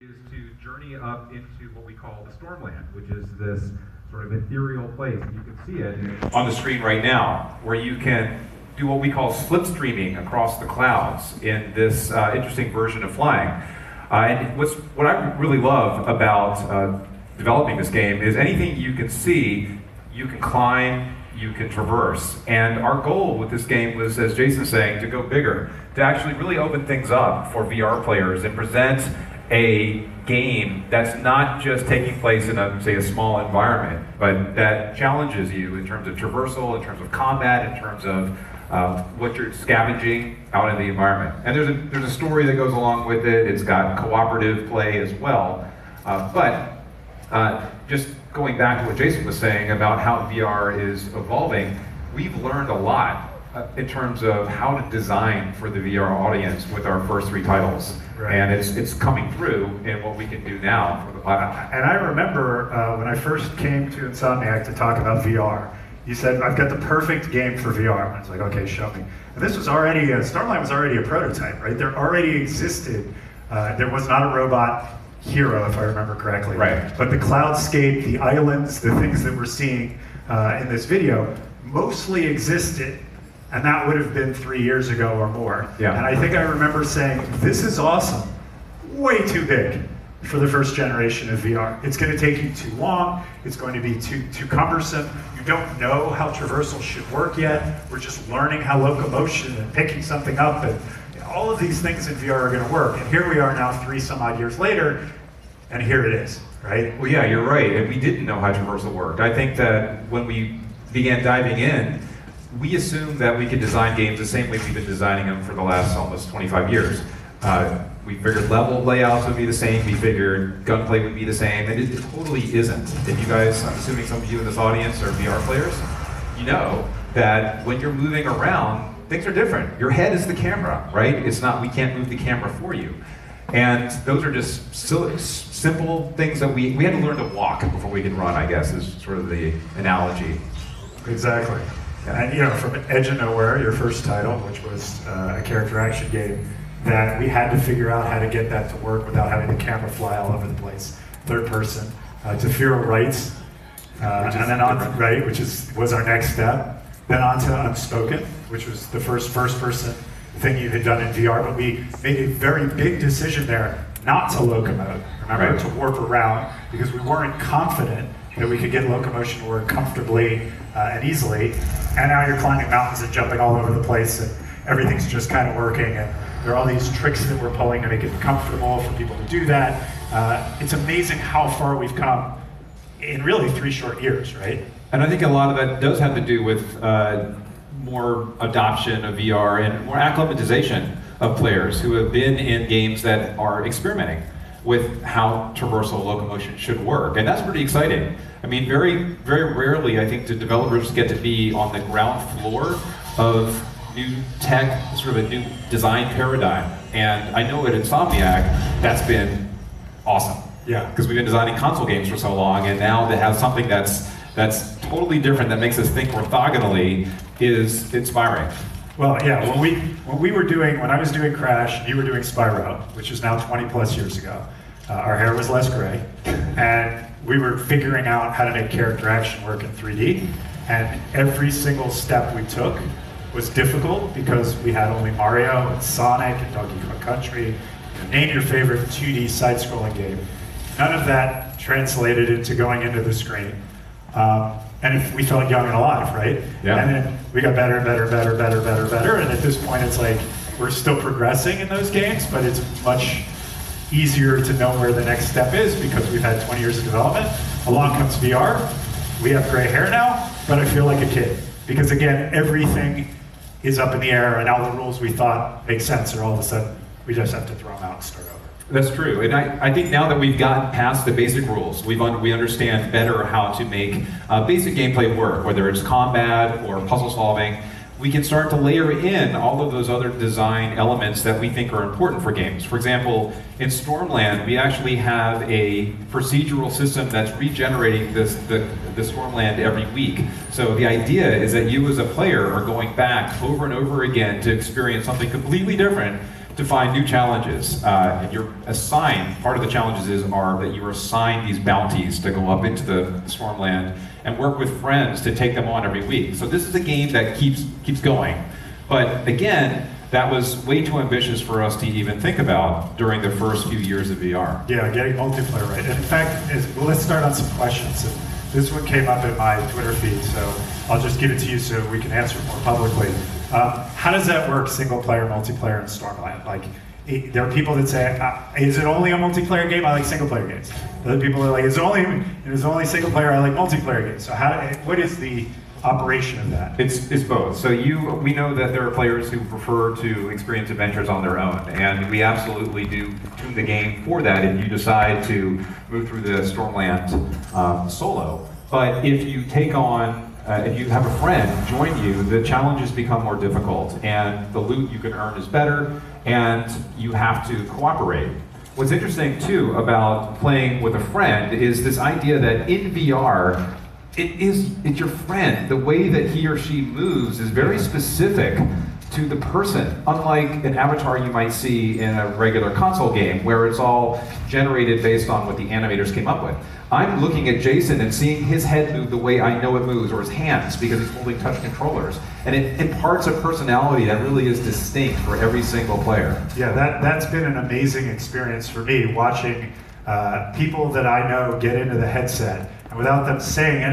is to journey up into what we call the Stormland, which is this sort of ethereal place. You can see it on the screen right now, where you can do what we call slipstreaming across the clouds in this uh, interesting version of flying. Uh, and what's, what I really love about uh, developing this game is anything you can see, you can climb, you can traverse. And our goal with this game was, as Jason's saying, to go bigger, to actually really open things up for VR players and present a game that's not just taking place in a say a small environment, but that challenges you in terms of traversal, in terms of combat, in terms of uh, what you're scavenging out in the environment. And there's a there's a story that goes along with it. It's got cooperative play as well. Uh, but uh, just going back to what Jason was saying about how VR is evolving, we've learned a lot uh, in terms of how to design for the VR audience with our first three titles. Right. And it's, it's coming through in what we can do now for the platform. And I remember uh, when I first came to Insomniac to talk about VR, you said, I've got the perfect game for VR. And I was like, okay, show me. And this was already, uh, Stormland was already a prototype, right? There already existed, uh, there was not a robot hero, if I remember correctly. Right. But the cloudscape, the islands, the things that we're seeing uh, in this video mostly existed and that would have been three years ago or more. Yeah. And I think I remember saying, this is awesome, way too big for the first generation of VR. It's going to take you too long, it's going to be too, too cumbersome, you don't know how traversal should work yet, we're just learning how locomotion and picking something up and all of these things in VR are going to work. And here we are now, three some odd years later, and here it is, right? Well, yeah, you're right. And we didn't know how traversal worked. I think that when we began diving in, we assumed that we could design games the same way we've been designing them for the last almost 25 years. Uh, we figured level layouts would be the same, we figured gunplay would be the same, and it, it totally isn't. And you guys, I'm assuming some of you in this audience are VR players, you know that when you're moving around, things are different. Your head is the camera, right? It's not, we can't move the camera for you. And those are just so, simple things that we, we had to learn to walk before we can run, I guess, is sort of the analogy. Exactly. And you know, from Edge of Nowhere, your first title, which was uh, a character action game, that we had to figure out how to get that to work without having the camera fly all over the place. Third person. Uh, to Feral Rites, uh, and then on to, right, which is was our next step. Then on to Unspoken, which was the first first person thing you had done in VR, but we made a very big decision there not to locomote. Remember right. to warp around because we weren't confident that we could get locomotion to work comfortably uh, and easily. And now you're climbing mountains and jumping all over the place, and everything's just kind of working. And there are all these tricks that we're pulling to make it comfortable for people to do that. Uh, it's amazing how far we've come in really three short years, right? And I think a lot of that does have to do with uh, more adoption of VR and more acclimatization of players who have been in games that are experimenting with how traversal locomotion should work. And that's pretty exciting. I mean, very, very rarely, I think, do developers get to be on the ground floor of new tech, sort of a new design paradigm. And I know at Insomniac, that's been awesome. Yeah. Because we've been designing console games for so long, and now to have something that's that's totally different that makes us think orthogonally is inspiring. Well, yeah, when we when we were doing when I was doing Crash, you were doing Spyro, which is now 20 plus years ago. Uh, our hair was less gray, and we were figuring out how to make character action work in 3D. And every single step we took was difficult because we had only Mario and Sonic and Donkey Kong Country. Name your favorite 2D side-scrolling game. None of that translated into going into the screen. Um, and if we felt young and alive, right? Yeah. And then we got better and better, and better, and better, better, and better. And at this point, it's like we're still progressing in those games, but it's much easier to know where the next step is because we've had 20 years of development. Along comes VR. We have gray hair now, but I feel like a kid because again, everything is up in the air, and all the rules we thought make sense are all of a sudden we just have to throw them out and start over. That's true, and I, I think now that we've gotten past the basic rules, we've un, we understand better how to make uh, basic gameplay work, whether it's combat or puzzle solving. We can start to layer in all of those other design elements that we think are important for games. For example, in Stormland, we actually have a procedural system that's regenerating this the, the Stormland every week. So the idea is that you as a player are going back over and over again to experience something completely different to find new challenges. Uh, you're assigned, part of the challenges is are that you are assigned these bounties to go up into the Stormland and work with friends to take them on every week. So this is a game that keeps keeps going. But again, that was way too ambitious for us to even think about during the first few years of VR. Yeah, getting multiplayer right. In fact, is, well, let's start on some questions. And this one came up in my Twitter feed, so I'll just give it to you so we can answer it more publicly. Um, how does that work, single player, multiplayer in Stormland? Like, it, there are people that say, uh, "Is it only a multiplayer game? I like single player games." Other people are like, "Is it only is it only single player? I like multiplayer games." So, how? What is the operation of that? It's, it's both. So you, we know that there are players who prefer to experience adventures on their own, and we absolutely do tune the game for that if you decide to move through the Stormland um, solo. But if you take on, uh, if you have a friend join you, the challenges become more difficult, and the loot you can earn is better, and you have to cooperate. What's interesting too about playing with a friend is this idea that in VR, it is it's your friend. The way that he or she moves is very specific to the person, unlike an avatar you might see in a regular console game where it's all generated based on what the animators came up with. I'm looking at Jason and seeing his head move the way I know it moves, or his hands because he's holding touch controllers. And it imparts a personality that really is distinct for every single player. Yeah, that, that's been an amazing experience for me watching uh, people that I know get into the headset and without them saying anything.